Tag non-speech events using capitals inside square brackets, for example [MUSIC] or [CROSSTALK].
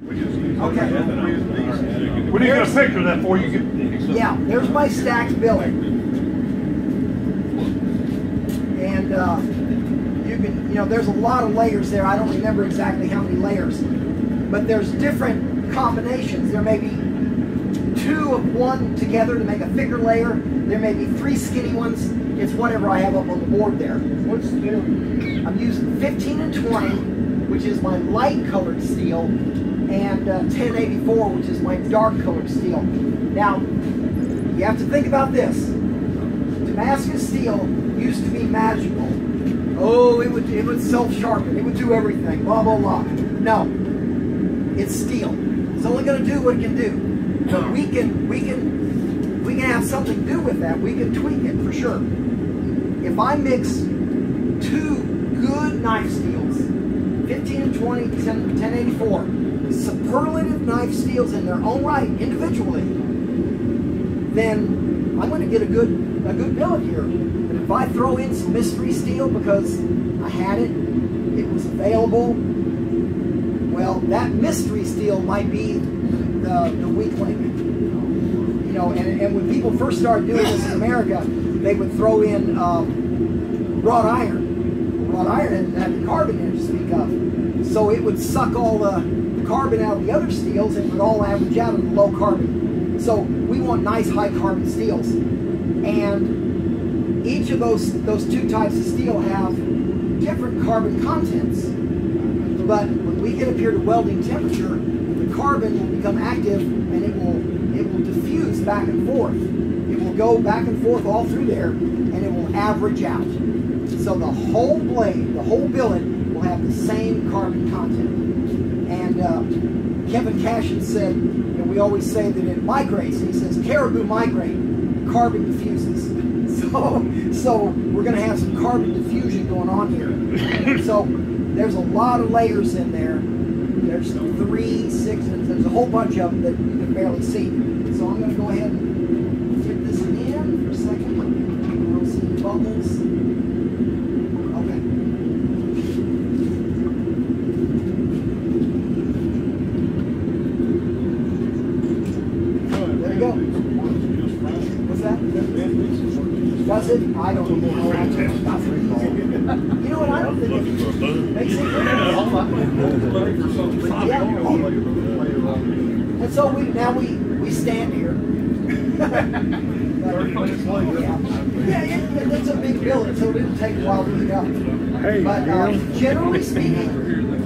Okay. We need a picture of that for you get. Yeah, there's my stacked billet. And uh, you can, you know, there's a lot of layers there. I don't remember exactly how many layers, but there's different combinations. There may be two of one together to make a thicker layer. There may be three skinny ones. It's whatever I have up on the board there. What's I'm using 15 and 20, which is my light colored steel, and uh, 1084, which is my dark colored steel. Now, you have to think about this. Damascus steel used to be magical. Oh, it would it would self-sharpen. It would do everything. Blah blah blah. No, it's steel. It's only going to do what it can do. But we can we can we can have something to do with that. We can tweak it for sure. If I mix two good knife steels, 15 and 20, 10, 1084, superlative knife steels in their own right, individually, then I'm going to get a good a good billet here. But if I throw in some mystery steel because I had it, it was available, well, that mystery steel might be the, the weak link. You know, and, and when people first started doing this in America, they would throw in um, wrought iron. Wrought iron the carbon in it to speak of. So it would suck all the, the carbon out of the other steels and it would all average out at low carbon. So we want nice high carbon steels. And each of those, those two types of steel have different carbon contents. But when we get up here to welding temperature, the carbon will become active and it will it will diffuse back and forth. It will go back and forth all through there and it will average out. So the whole blade, the whole billet will have the same carbon content. And uh, Kevin Cashen said, and we always say that it migrates, he says caribou migrate, carbon diffuses. [LAUGHS] So, so we're going to have some carbon diffusion going on here. [LAUGHS] So there's a lot of layers in there. There's three, six, there's a whole bunch of them that you can barely see. So I'm going to go ahead and dip this in for a second. I don't see any bubbles. Okay. There you go. What's that? Does it? I don't know. [LAUGHS] You know what? I don't think it makes it Yeah. And so we now we we stand here. [LAUGHS] yeah, yeah, it, it's a big billet, so it'll take a while to get up. Hey, but uh, generally speaking,